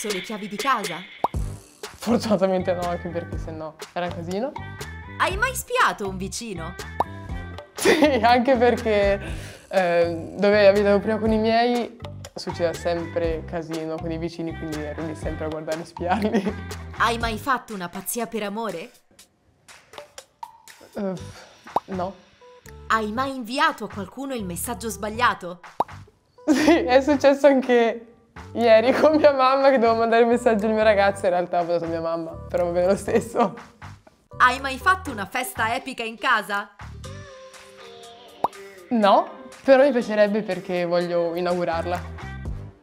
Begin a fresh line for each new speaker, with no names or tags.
perso le chiavi di casa?
Fortunatamente no, anche perché sennò era casino.
Hai mai spiato un vicino?
Sì, anche perché eh, dove abitavo prima con i miei succedeva sempre casino con i vicini, quindi ero lì sempre a guardare e spiarli.
Hai mai fatto una pazzia per amore?
Uh, no.
Hai mai inviato a qualcuno il messaggio sbagliato?
Sì, è successo anche ieri con mia mamma che dovevo mandare il messaggio al mio ragazzo, in realtà ho votato mia mamma, però va bene lo stesso.
Hai mai fatto una festa epica in casa?
No, però mi piacerebbe perché voglio inaugurarla.